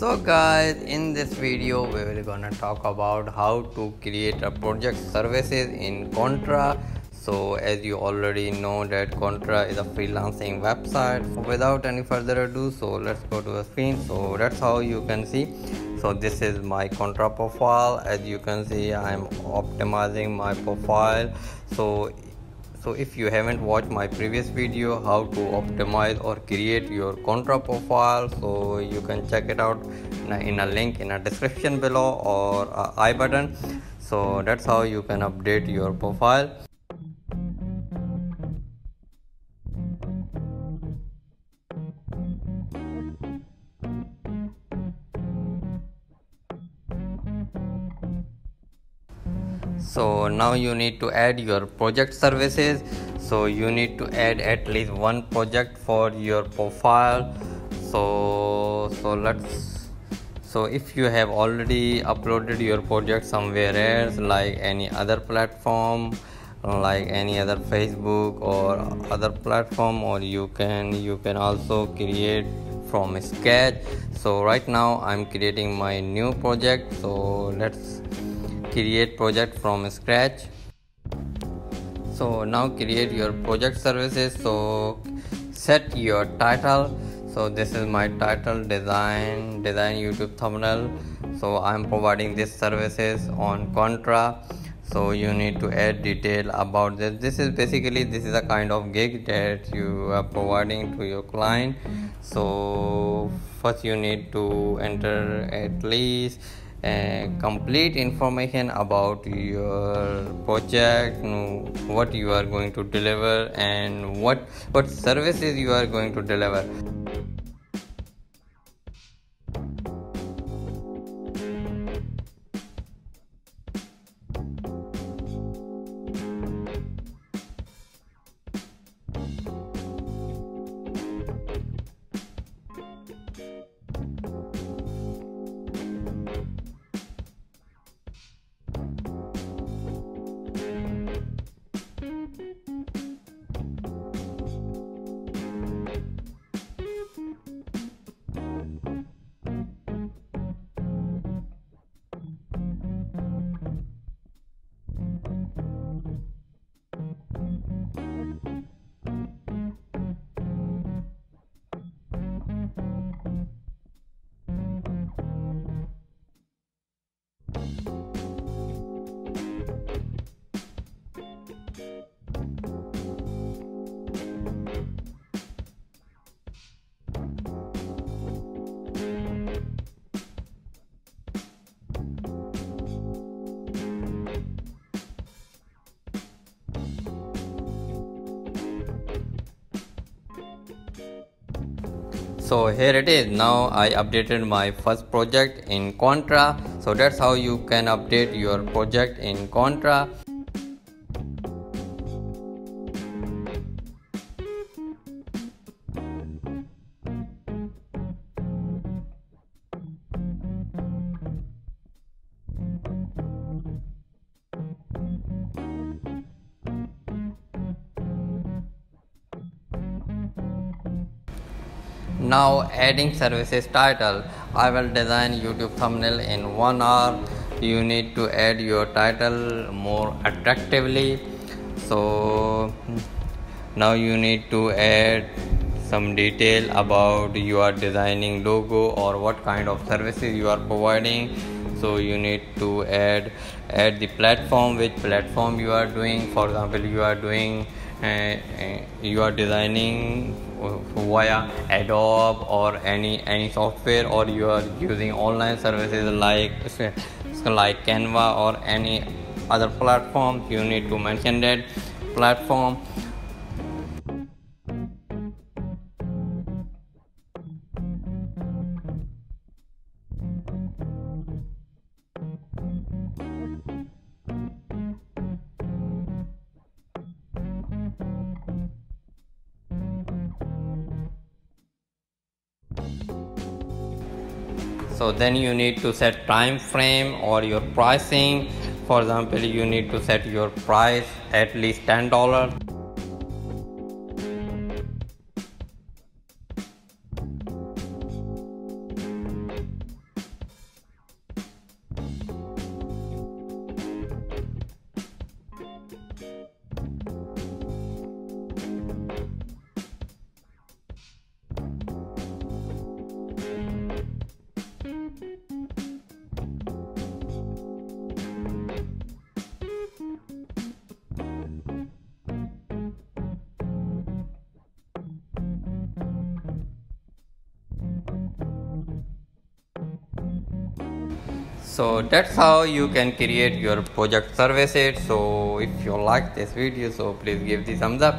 so guys in this video we will gonna talk about how to create a project services in contra. So as you already know that contra is a freelancing website. Without any further ado so let's go to the screen. So that's how you can see. So this is my contra profile. As you can see i'm optimizing my profile. So so if you haven't watched my previous video how to optimize or create your contra profile so you can check it out in a link in a description below or i button. So that's how you can update your profile so now you need to add your project services. So you need to add at least one project for your profile. So so let's so if you have already uploaded your project somewhere else like any other platform like any other facebook or other platform or you can you can also create from scratch. So right now i'm creating my new project. So let's create project from scratch. So now create your project services. So set your title. So this is my title design design youtube thumbnail. So i'm providing these services on contra. So you need to add detail about this. This is basically this is a kind of gig that you are providing to your client. So first you need to enter at least complete information about your project what you are going to deliver and what what services you are going to deliver so here it is. Now i updated my first project in contra. So that's how you can update your project in contra now adding services title i will design youtube thumbnail in one hour. You need to add your title more attractively. So now you need to add some detail about you are designing logo or what kind of services you are providing. So you need to add add the platform which platform you are doing. For example you are doing Eh, eh, you are designing via adobe or any any software or you are using online services like like canva or any other platform you need to mention that platform so then you need to set time frame or your pricing. For example you need to set your price at least $10 so that's how you can create your project services so if you like this video so please give the thumbs up